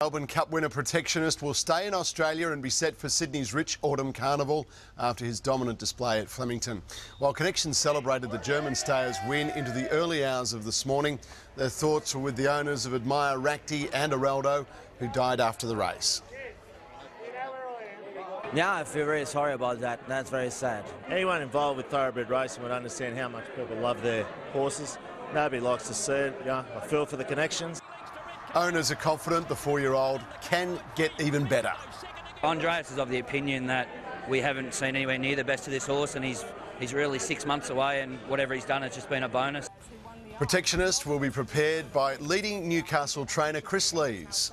Melbourne Cup winner Protectionist will stay in Australia and be set for Sydney's rich autumn carnival after his dominant display at Flemington. While Connections celebrated the German stayers' win into the early hours of this morning, their thoughts were with the owners of Admire Rakti and Araldo, who died after the race. Yeah, I feel very sorry about that. That's very sad. Anyone involved with thoroughbred racing would understand how much people love their horses. Nobody likes to see it. Yeah, I feel for the connections. Owners are confident the four-year-old can get even better. Andreas is of the opinion that we haven't seen anywhere near the best of this horse and he's, he's really six months away and whatever he's done has just been a bonus. Protectionist will be prepared by leading Newcastle trainer Kris Lees.